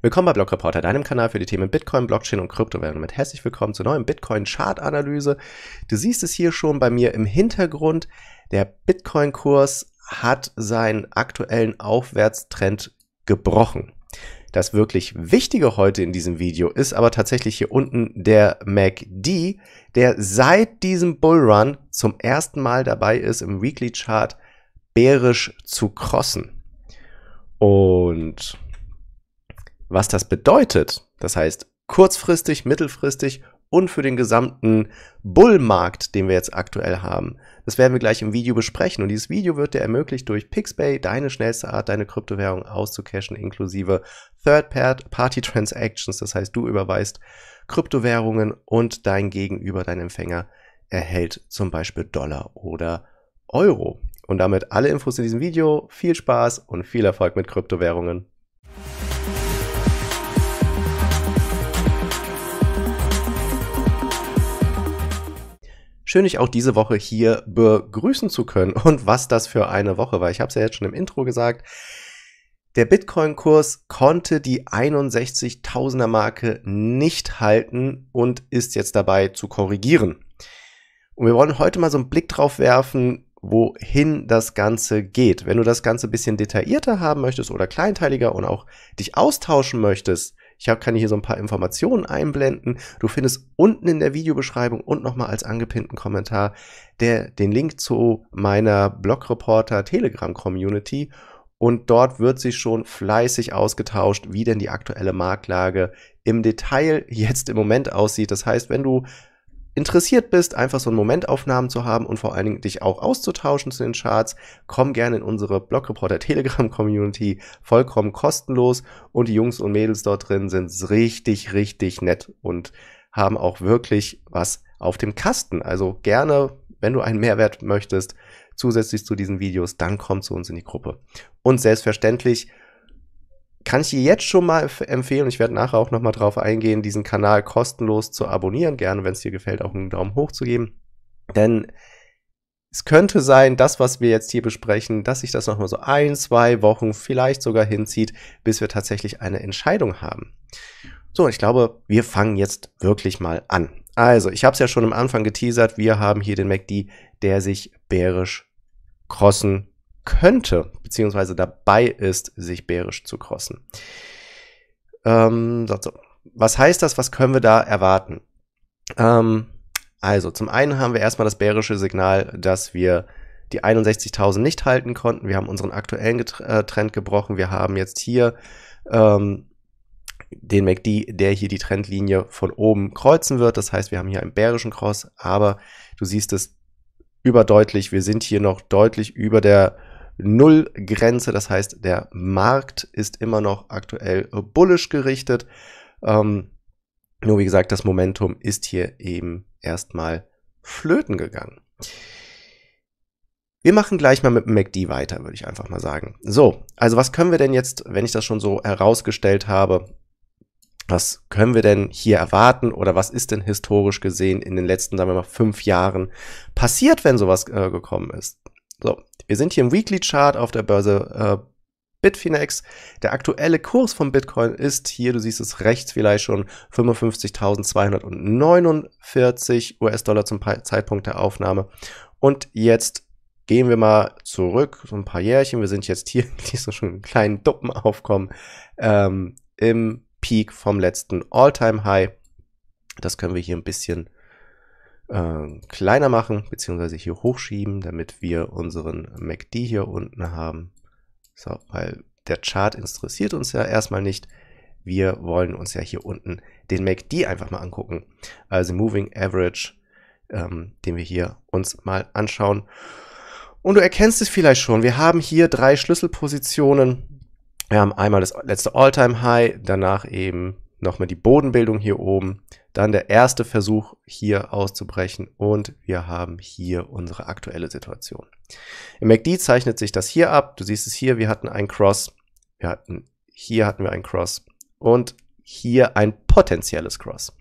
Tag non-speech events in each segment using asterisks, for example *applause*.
Willkommen bei Block Reporter, deinem Kanal für die Themen Bitcoin, Blockchain und Kryptowährungen. Mit herzlich willkommen zur neuen Bitcoin Chart Analyse. Du siehst es hier schon bei mir im Hintergrund. Der Bitcoin Kurs hat seinen aktuellen Aufwärtstrend gebrochen. Das wirklich Wichtige heute in diesem Video ist aber tatsächlich hier unten der MACD, der seit diesem Bullrun zum ersten Mal dabei ist, im Weekly Chart bärisch zu crossen. Und was das bedeutet, das heißt kurzfristig, mittelfristig und für den gesamten Bullmarkt, den wir jetzt aktuell haben. Das werden wir gleich im Video besprechen. Und dieses Video wird dir ermöglicht, durch Pixpay deine schnellste Art, deine Kryptowährung auszucashen, inklusive Third-Party-Transactions. Das heißt, du überweist Kryptowährungen und dein Gegenüber, dein Empfänger, erhält zum Beispiel Dollar oder Euro. Und damit alle Infos in diesem Video. Viel Spaß und viel Erfolg mit Kryptowährungen. Schön, dich auch diese Woche hier begrüßen zu können. *laughs* Und was das für eine Woche war. Ich habe es ja jetzt schon im Intro gesagt. Der Bitcoin-Kurs konnte die 61.000er Marke nicht halten und ist jetzt dabei zu korrigieren. Und wir wollen heute mal so einen Blick drauf werfen, wohin das Ganze geht. Wenn du das Ganze ein bisschen detaillierter haben möchtest oder kleinteiliger und auch dich austauschen möchtest, ich hab, kann hier so ein paar Informationen einblenden. Du findest unten in der Videobeschreibung und nochmal als angepinnten Kommentar der, den Link zu meiner Blogreporter Telegram Community. Und dort wird sich schon fleißig ausgetauscht, wie denn die aktuelle Marktlage im Detail jetzt im Moment aussieht. Das heißt, wenn du interessiert bist, einfach so einen Momentaufnahmen zu haben und vor allen Dingen dich auch auszutauschen zu den Charts, komm gerne in unsere Blogreporter Telegram Community, vollkommen kostenlos und die Jungs und Mädels dort drin sind richtig, richtig nett und haben auch wirklich was auf dem Kasten. Also gerne, wenn du einen Mehrwert möchtest, zusätzlich zu diesen Videos, dann komm zu uns in die Gruppe. Und selbstverständlich kann ich dir jetzt schon mal empfehlen, ich werde nachher auch nochmal drauf eingehen, diesen Kanal kostenlos zu abonnieren. Gerne, wenn es dir gefällt, auch einen Daumen hoch zu geben. Denn es könnte sein, das, was wir jetzt hier besprechen, dass sich das nochmal so ein, zwei Wochen vielleicht sogar hinzieht, bis wir tatsächlich eine Entscheidung haben. So, ich glaube, wir fangen jetzt wirklich mal an. Also, ich habe es ja schon am Anfang geteasert, wir haben hier den MACD, der sich bärisch crossen könnte, beziehungsweise dabei ist, sich bärisch zu crossen. Ähm, so. Was heißt das? Was können wir da erwarten? Ähm, also, zum einen haben wir erstmal das bärische Signal, dass wir die 61.000 nicht halten konnten. Wir haben unseren aktuellen äh, Trend gebrochen. Wir haben jetzt hier ähm, den MACD, der hier die Trendlinie von oben kreuzen wird. Das heißt, wir haben hier einen bärischen Cross, aber du siehst es überdeutlich. Wir sind hier noch deutlich über der Nullgrenze. Das heißt, der Markt ist immer noch aktuell bullish gerichtet. Ähm, nur wie gesagt, das Momentum ist hier eben erstmal flöten gegangen. Wir machen gleich mal mit dem MACD weiter, würde ich einfach mal sagen. So, also was können wir denn jetzt, wenn ich das schon so herausgestellt habe, was können wir denn hier erwarten oder was ist denn historisch gesehen in den letzten, sagen wir mal, fünf Jahren passiert, wenn sowas äh, gekommen ist? So, wir sind hier im Weekly Chart auf der Börse äh, Bitfinex. Der aktuelle Kurs von Bitcoin ist hier, du siehst es rechts vielleicht schon, 55.249 US-Dollar zum Zeitpunkt der Aufnahme. Und jetzt gehen wir mal zurück, so ein paar Jährchen. Wir sind jetzt hier, *laughs* siehst du schon einen kleinen Duppen aufkommen, ähm, im Peak vom letzten All-Time-High. Das können wir hier ein bisschen äh, kleiner machen, beziehungsweise hier hochschieben, damit wir unseren MACD hier unten haben. So, weil der Chart interessiert uns ja erstmal nicht. Wir wollen uns ja hier unten den MACD einfach mal angucken. Also Moving Average, ähm, den wir hier uns mal anschauen. Und du erkennst es vielleicht schon. Wir haben hier drei Schlüsselpositionen. Wir haben einmal das letzte All-Time High, danach eben nochmal die Bodenbildung hier oben, dann der erste Versuch hier auszubrechen und wir haben hier unsere aktuelle Situation. Im MACD zeichnet sich das hier ab. Du siehst es hier, wir hatten ein Cross, wir hatten, hier hatten wir ein Cross und hier ein potenzielles Cross.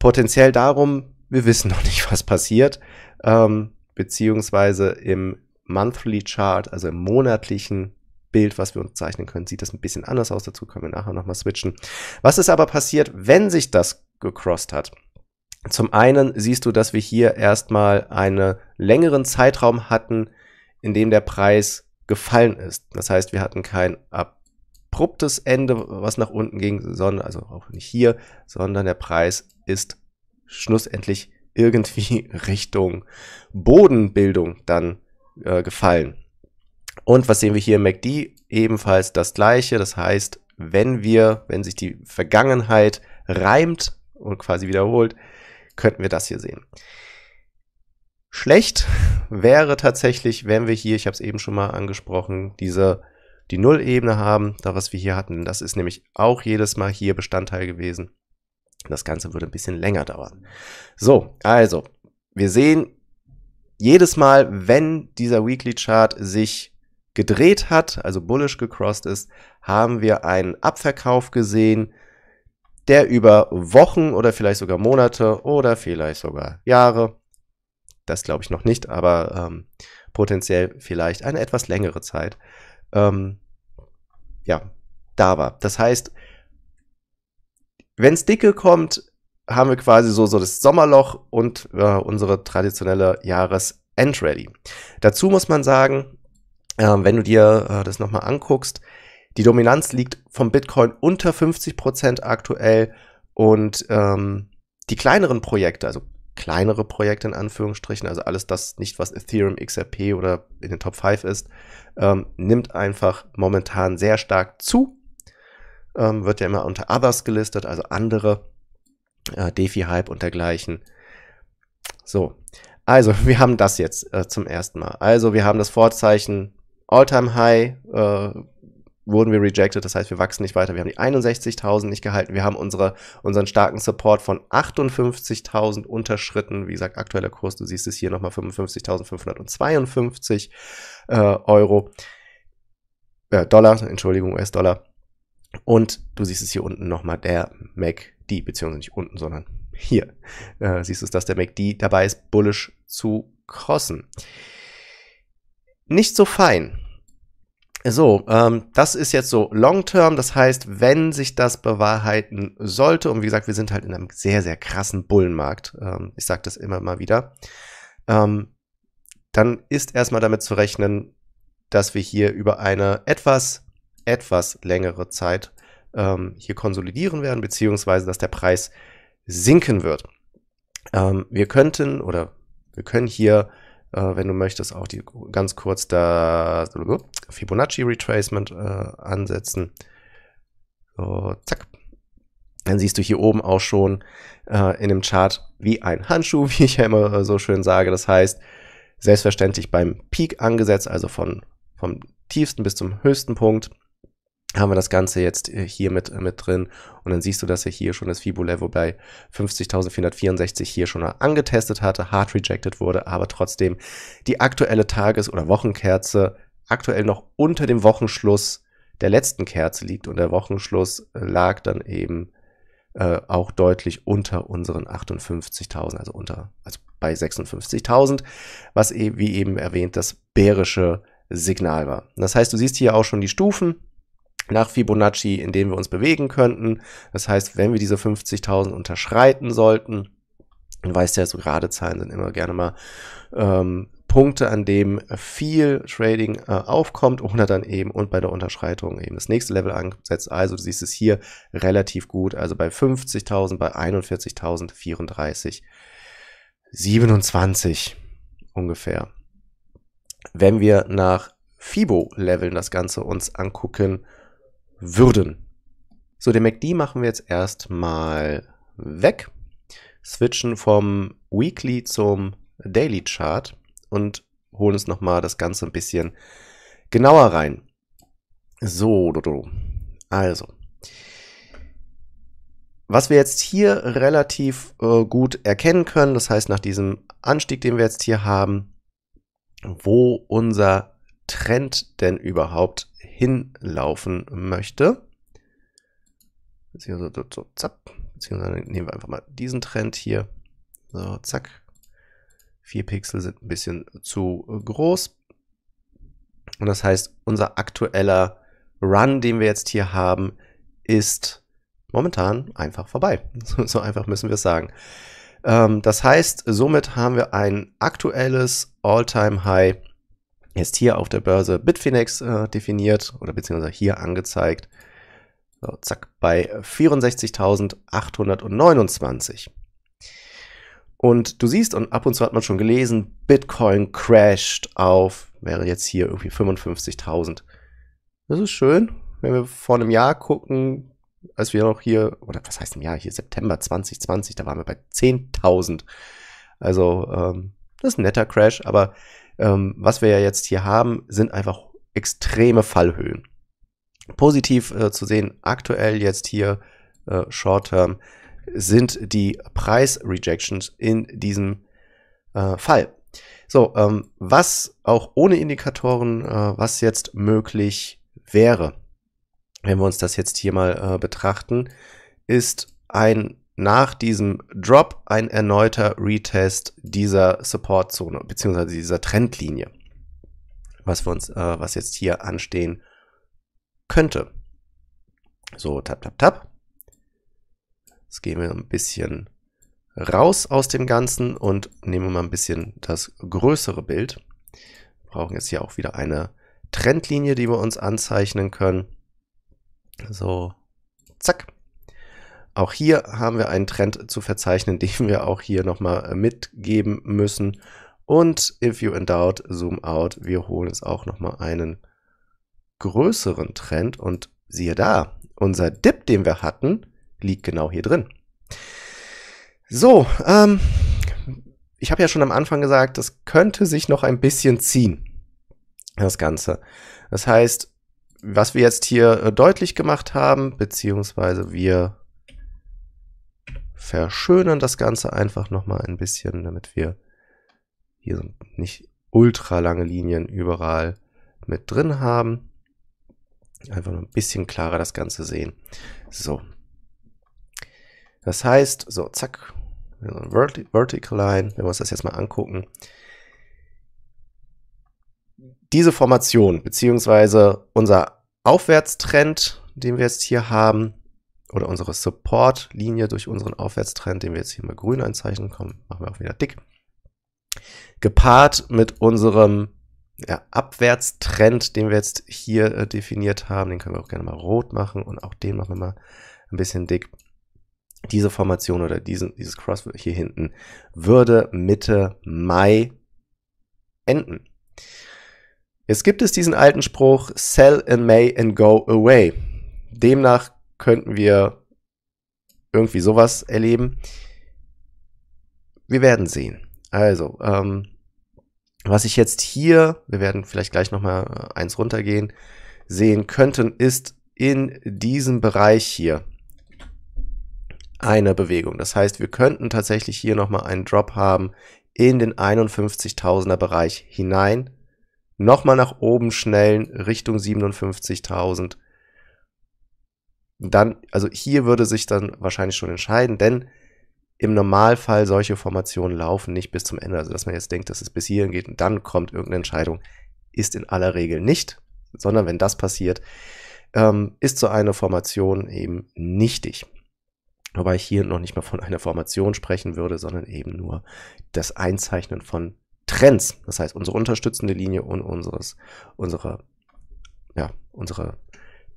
Potenziell darum, wir wissen noch nicht, *laughs* was passiert, ähm, beziehungsweise im Monthly Chart, also im monatlichen Bild, was wir uns zeichnen können, sieht das ein bisschen anders aus. Dazu können wir nachher nochmal switchen. Was ist aber passiert, wenn sich das gecrossed hat? Zum einen siehst du, dass wir hier erstmal einen längeren Zeitraum hatten, in dem der Preis gefallen ist. Das heißt, wir hatten kein abruptes Ende, was nach unten ging, sondern, also auch nicht hier, sondern der Preis ist schlussendlich irgendwie *laughs* Richtung Bodenbildung dann äh, gefallen. Und was sehen wir hier im MACD? Ebenfalls das gleiche. Das heißt, wenn wir, wenn sich die Vergangenheit reimt und quasi wiederholt, könnten wir das hier sehen. Schlecht wäre tatsächlich, wenn wir hier, ich habe es eben schon mal angesprochen, diese die Nullebene haben, da was wir hier hatten. Das ist nämlich auch jedes Mal hier Bestandteil gewesen. Das Ganze würde ein bisschen länger dauern. So, also, wir sehen jedes Mal, wenn dieser Weekly Chart sich gedreht hat, also bullish gecrossed ist, haben wir einen Abverkauf gesehen, der über Wochen oder vielleicht sogar Monate oder vielleicht sogar Jahre, das glaube ich noch nicht, aber ähm, potenziell vielleicht eine etwas längere Zeit, ähm, ja, da war. Das heißt, wenn es dicke kommt, haben wir quasi so, so das Sommerloch und äh, unsere traditionelle Jahresendready. Dazu muss man sagen, wenn du dir äh, das nochmal anguckst, die Dominanz liegt vom Bitcoin unter 50% aktuell und ähm, die kleineren Projekte, also kleinere Projekte in Anführungsstrichen, also alles das nicht, was Ethereum, XRP oder in den Top 5 ist, ähm, nimmt einfach momentan sehr stark zu. Ähm, wird ja immer unter Others gelistet, also andere, äh, DeFi-Hype und dergleichen. So, also wir haben das jetzt äh, zum ersten Mal. Also wir haben das Vorzeichen All-Time High, äh, wurden wir rejected, das heißt, wir wachsen nicht weiter. Wir haben die 61.000 nicht gehalten. Wir haben unsere, unseren starken Support von 58.000 unterschritten. Wie gesagt, aktueller Kurs, du siehst es hier nochmal 55.552 äh, Euro. Äh, Dollar, Entschuldigung, US-Dollar. Und du siehst es hier unten nochmal, der MACD, beziehungsweise nicht unten, sondern hier äh, siehst du es, dass der MACD dabei ist, bullish zu crossen. Nicht so fein. So, ähm, das ist jetzt so long-term, das heißt, wenn sich das bewahrheiten sollte, und wie gesagt, wir sind halt in einem sehr, sehr krassen Bullenmarkt, ähm, ich sage das immer mal wieder, ähm, dann ist erstmal damit zu rechnen, dass wir hier über eine etwas, etwas längere Zeit ähm, hier konsolidieren werden, beziehungsweise dass der Preis sinken wird. Ähm, wir könnten oder wir können hier äh, wenn du möchtest, auch die ganz kurz da Fibonacci Retracement äh, ansetzen. So, zack. Dann siehst du hier oben auch schon äh, in dem Chart wie ein Handschuh, *laughs* wie ich ja immer äh, so schön sage. Das heißt, selbstverständlich beim Peak angesetzt, also von, vom tiefsten bis zum höchsten Punkt haben wir das Ganze jetzt äh, hier mit, äh, mit drin. Und dann siehst du, dass er hier schon das Fibo-Level bei 50.464 hier schon angetestet hatte, hard rejected wurde, aber trotzdem die aktuelle Tages- oder Wochenkerze aktuell noch unter dem Wochenschluss der letzten Kerze liegt. Und der Wochenschluss äh, lag dann eben äh, auch deutlich unter unseren 58.000, also unter, also bei 56.000, was e wie eben erwähnt das bärische Signal war. Das heißt, du siehst hier auch schon die Stufen, nach Fibonacci, in dem wir uns bewegen könnten. Das heißt, wenn wir diese 50.000 unterschreiten sollten, dann weißt ja, so gerade Zahlen sind immer gerne mal ähm, Punkte, an dem viel Trading äh, aufkommt oder dann eben und bei der Unterschreitung eben das nächste Level ansetzt. Also du siehst es hier relativ gut, also bei 50.000, bei 41.000, 34, 27 ungefähr. Wenn wir nach Fibo-Leveln das Ganze uns angucken, würden. So, den MACD machen wir jetzt erstmal weg, switchen vom Weekly zum Daily Chart und holen uns nochmal das Ganze ein bisschen genauer rein. So, also. Was wir jetzt hier relativ äh, gut erkennen können, das heißt nach diesem Anstieg, den wir jetzt hier haben, wo unser Trend denn überhaupt hinlaufen möchte. Beziehungsweise so, zack. Beziehungsweise nehmen wir einfach mal diesen Trend hier. So, zack. Vier Pixel sind ein bisschen zu groß. Und das heißt, unser aktueller Run, den wir jetzt hier haben, ist momentan einfach vorbei. *laughs* So einfach müssen wir es sagen. Ähm, das heißt, somit haben wir ein aktuelles All-Time-High jetzt hier auf der Börse Bitfinex äh, definiert oder beziehungsweise hier angezeigt. So, zack, bei 64.829. Und du siehst, und ab und zu hat man schon gelesen, Bitcoin crasht auf, wäre jetzt hier irgendwie 55.000. Das ist schön. Wenn wir vor einem Jahr gucken, als wir noch hier, oder was heißt im Jahr, hier September 2020, da waren wir bei 10.000. Also, ähm, das ist ein netter Crash, aber ähm, was wir ja jetzt hier haben, sind einfach extreme Fallhöhen. Positiv äh, zu sehen, aktuell jetzt hier äh, Short Term, sind die Preis-Rejections in diesem äh, Fall. So, ähm, was auch ohne Indikatoren, äh, was jetzt möglich wäre, wenn wir uns das jetzt hier mal äh, betrachten, ist ein nach diesem Drop ein erneuter Retest dieser Supportzone beziehungsweise dieser Trendlinie, was wir uns, äh, was jetzt hier anstehen könnte. So, tap, tap, tap. Jetzt gehen wir ein bisschen raus aus dem Ganzen und nehmen mal ein bisschen das größere Bild. Wir brauchen jetzt hier auch wieder eine Trendlinie, die wir uns anzeichnen können. So, zack. Auch hier haben wir einen Trend zu verzeichnen, *laughs* den wir auch hier nochmal mitgeben müssen. Und if you in doubt, zoom out. Wir holen uns auch nochmal einen größeren Trend und siehe da, unser Dip, den wir hatten, liegt genau hier drin. So, ähm, ich habe ja schon am Anfang gesagt, das könnte sich noch ein bisschen ziehen, das Ganze. Das heißt, was wir jetzt hier äh, deutlich gemacht haben, beziehungsweise wir verschönern das Ganze einfach nochmal ein bisschen, damit wir hier nicht ultra lange Linien überall mit drin haben. Einfach noch ein bisschen klarer das Ganze sehen. So, das heißt, so, zack, Verti Vertical Line, wenn wir uns das jetzt mal angucken. Diese Formation, beziehungsweise unser Aufwärtstrend, den wir jetzt hier haben, oder unsere Support-Linie durch unseren Aufwärtstrend, den wir jetzt hier mal grün einzeichnen, kommen, machen wir auch wieder dick, gepaart mit unserem ja, Abwärtstrend, den wir jetzt hier äh, definiert haben, den können wir auch gerne mal rot machen und auch den machen wir mal ein bisschen dick diese Formation oder diesen, dieses Cross hier hinten würde Mitte Mai enden. Jetzt gibt es diesen alten Spruch, sell in May and go away. Demnach könnten wir irgendwie sowas erleben. Wir werden sehen. Also, ähm, was ich jetzt hier, wir werden vielleicht gleich nochmal eins runtergehen, sehen könnten, ist in diesem Bereich hier eine Bewegung. Das heißt, wir könnten tatsächlich hier nochmal einen Drop haben in den 51.000er Bereich hinein. Nochmal nach oben schnellen Richtung 57.000. Dann, also hier würde sich dann wahrscheinlich schon entscheiden, denn im Normalfall solche Formationen laufen nicht bis zum Ende. Also dass man jetzt denkt, dass es bis hierhin geht und dann kommt irgendeine Entscheidung, ist in aller Regel nicht, sondern wenn das passiert, ähm, ist so eine Formation eben nichtig. Wobei ich hier noch nicht mal von einer Formation sprechen würde, sondern eben nur das Einzeichnen von Trends. Das heißt, unsere unterstützende Linie und unseres, unsere, ja, unsere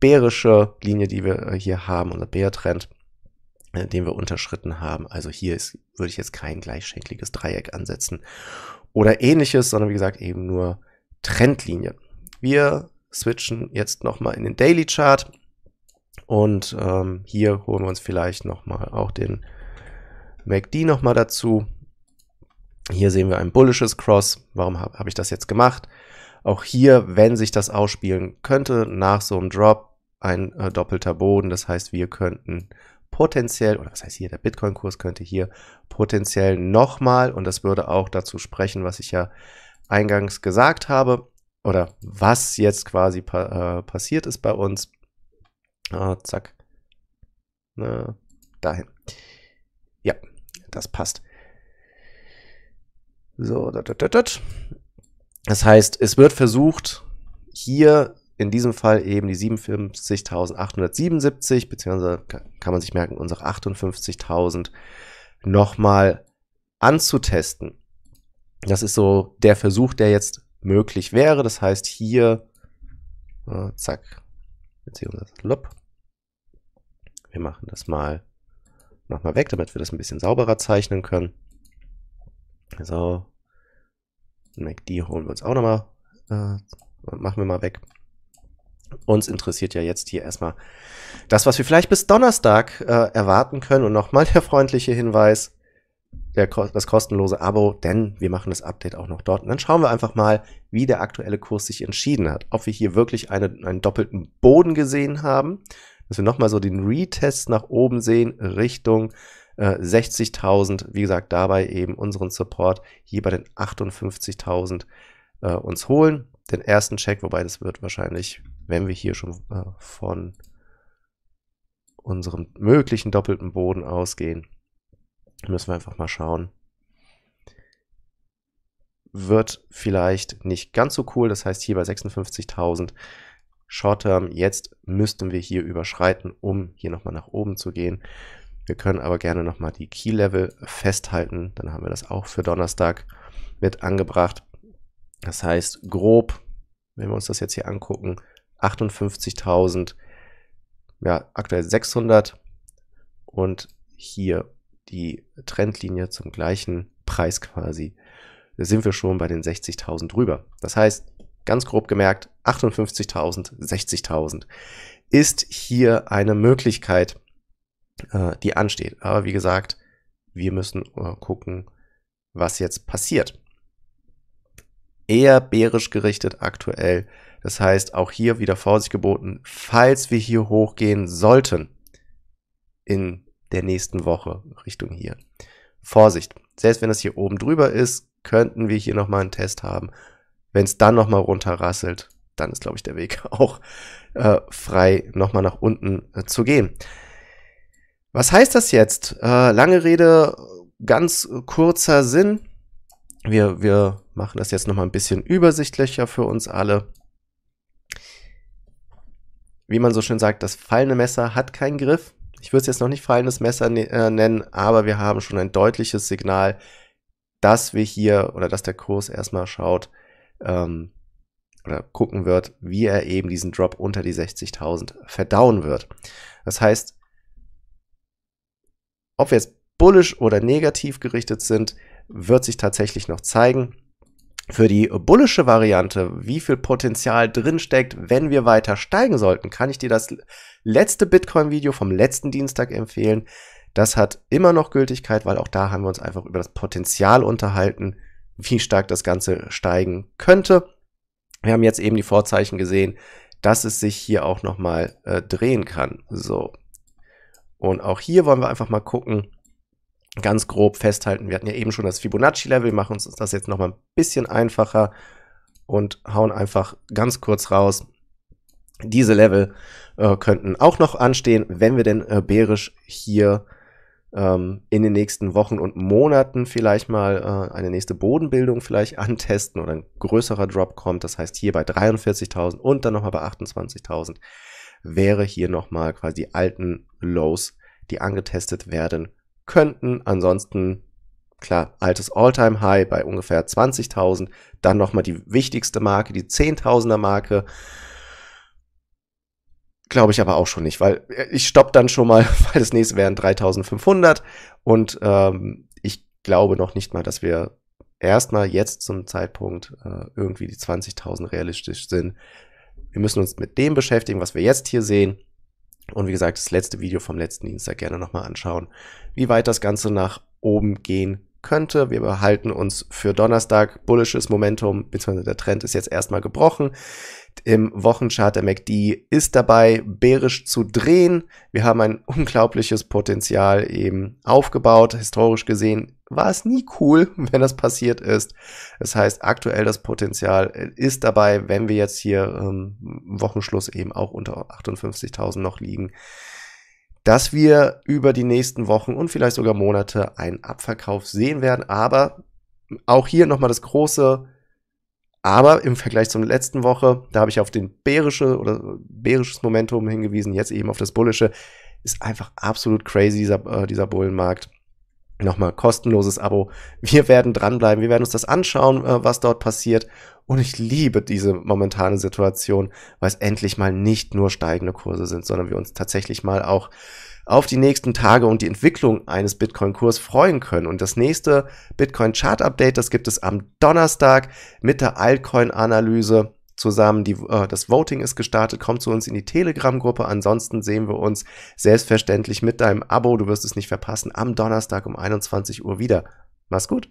bärische Linie, die wir äh, hier haben, unser Bärtrend, äh, den wir unterschritten haben. Also hier ist, würde ich jetzt kein gleichschenkliges Dreieck ansetzen oder ähnliches, sondern wie gesagt eben nur Trendlinie. Wir switchen jetzt nochmal in den Daily Chart und ähm, hier holen wir uns vielleicht nochmal auch den MACD nochmal dazu. Hier sehen wir ein bullisches Cross. Warum habe hab ich das jetzt gemacht? Auch hier, wenn sich das ausspielen könnte, nach so einem Drop ein äh, doppelter Boden. Das heißt, wir könnten potenziell, oder was heißt hier, der Bitcoin-Kurs könnte hier potenziell nochmal, und das würde auch dazu sprechen, was ich ja eingangs gesagt habe, oder was jetzt quasi pa äh, passiert ist bei uns, Ah, zack. Na, dahin. Ja, das passt. So, dat, dat, dat. das heißt, es wird versucht, hier in diesem Fall eben die 57.877, beziehungsweise kann man sich merken, unsere 58.000 nochmal anzutesten. Das ist so der Versuch, der jetzt möglich wäre. Das heißt hier, äh, zack, beziehungsweise loop. Wir machen das mal nochmal weg, damit wir das ein bisschen sauberer zeichnen können. So, MACD holen wir uns auch nochmal, äh, machen wir mal weg. Uns interessiert ja jetzt hier erstmal das, was wir vielleicht bis Donnerstag äh, erwarten können. Und nochmal der freundliche Hinweis, der, das kostenlose Abo, denn wir machen das Update auch noch dort. Und dann schauen wir einfach mal, wie der aktuelle Kurs sich entschieden hat. Ob wir hier wirklich eine, einen doppelten Boden gesehen haben, dass wir nochmal so den Retest nach oben sehen, Richtung äh, 60.000. Wie gesagt, dabei eben unseren Support hier bei den 58.000 äh, uns holen. Den ersten Check, wobei das wird wahrscheinlich, wenn wir hier schon äh, von unserem möglichen doppelten Boden ausgehen, müssen wir einfach mal schauen. Wird vielleicht nicht ganz so cool, das heißt hier bei 56.000 Short-Term, jetzt müssten wir hier überschreiten, um hier nochmal nach oben zu gehen. Wir können aber gerne nochmal die Key-Level festhalten, dann haben wir das auch für Donnerstag mit angebracht. Das heißt, grob, wenn wir uns das jetzt hier angucken, 58.000, ja, aktuell 600 und hier die Trendlinie zum gleichen Preis quasi, sind wir schon bei den 60.000 drüber. Das heißt, ganz grob gemerkt, 58.000, 60.000 ist hier eine Möglichkeit, äh, die ansteht. Aber wie gesagt, wir müssen äh, gucken, was jetzt passiert. Eher bärisch gerichtet aktuell. Das heißt, auch hier wieder Vorsicht geboten, falls wir hier hochgehen sollten in der nächsten Woche Richtung hier. Vorsicht, selbst wenn es hier oben drüber ist, könnten wir hier nochmal einen Test haben. Wenn es dann nochmal runterrasselt, dann ist, glaube ich, der Weg *laughs* auch äh, frei, nochmal nach unten äh, zu gehen. Was heißt das jetzt? Äh, lange Rede, ganz kurzer Sinn. Wir, wir machen das jetzt nochmal ein bisschen übersichtlicher für uns alle. Wie man so schön sagt, das fallende Messer hat keinen Griff. Ich würde es jetzt noch nicht fallendes Messer ne äh, nennen, aber wir haben schon ein deutliches Signal, dass wir hier oder dass der Kurs erstmal schaut ähm, oder gucken wird, wie er eben diesen Drop unter die 60.000 verdauen wird. Das heißt, ob wir jetzt bullish oder negativ gerichtet sind, wird sich tatsächlich noch zeigen für die bullische Variante, wie viel Potenzial drinsteckt, wenn wir weiter steigen sollten, kann ich dir das letzte Bitcoin-Video vom letzten Dienstag empfehlen. Das hat immer noch Gültigkeit, weil auch da haben wir uns einfach über das Potenzial unterhalten, wie stark das Ganze steigen könnte. Wir haben jetzt eben die Vorzeichen gesehen, dass es sich hier auch nochmal äh, drehen kann. So. Und auch hier wollen wir einfach mal gucken, ganz grob festhalten. Wir hatten ja eben schon das Fibonacci-Level, machen uns das jetzt nochmal ein bisschen einfacher und hauen einfach ganz kurz raus. Diese Level äh, könnten auch noch anstehen, wenn wir denn äh, bärisch hier ähm, in den nächsten Wochen und Monaten vielleicht mal äh, eine nächste Bodenbildung vielleicht *laughs* antesten oder ein größerer Drop kommt. Das heißt hier bei 43.000 und dann nochmal bei 28.000 wäre hier nochmal quasi die alten Lows, die angetestet werden könnten. Ansonsten, klar, altes All-Time-High bei ungefähr 20.000. Dann nochmal die wichtigste Marke, die 10.000er Marke. Glaube ich aber auch schon nicht, weil ich stopp dann schon mal, *laughs* weil das nächste wären 3500 und ähm, ich glaube noch nicht mal, dass wir erstmal jetzt zum Zeitpunkt äh, irgendwie die 20.000 realistisch sind. Wir müssen uns mit dem beschäftigen, was wir jetzt hier sehen. Und wie gesagt, das letzte Video vom letzten Dienstag gerne nochmal anschauen, wie weit das Ganze nach oben gehen könnte. Wir behalten uns für Donnerstag bullisches Momentum, beziehungsweise der Trend ist jetzt erstmal gebrochen. Im Wochenchart der MACD ist dabei, bärisch zu drehen. Wir haben ein unglaubliches Potenzial eben aufgebaut. Historisch gesehen war es nie cool, *laughs* wenn das passiert ist. Das heißt, aktuell das Potenzial ist dabei, wenn wir jetzt hier ähm, Wochenschluss eben auch unter 58.000 noch liegen, dass wir über die nächsten Wochen und vielleicht sogar Monate einen Abverkauf sehen werden. Aber auch hier nochmal das große Aber im Vergleich zur letzten Woche, da habe ich auf den bärische oder bärisches Momentum hingewiesen, jetzt eben auf das bullische, ist einfach absolut crazy, dieser, äh, dieser Bullenmarkt. Nochmal kostenloses Abo. Wir werden dranbleiben, wir werden uns das anschauen, äh, was dort passiert. Und ich liebe diese momentane Situation, weil es endlich mal nicht nur steigende Kurse sind, sondern wir uns tatsächlich mal auch auf die nächsten Tage und die Entwicklung eines Bitcoin-Kurs freuen können. Und das nächste Bitcoin-Chart-Update, das gibt es am Donnerstag mit der Altcoin-Analyse zusammen. Die, äh, das Voting ist gestartet. Kommt zu uns in die Telegram-Gruppe. Ansonsten sehen wir uns selbstverständlich mit deinem Abo. Du wirst es nicht verpassen. Am Donnerstag um 21 Uhr wieder. Mach's gut.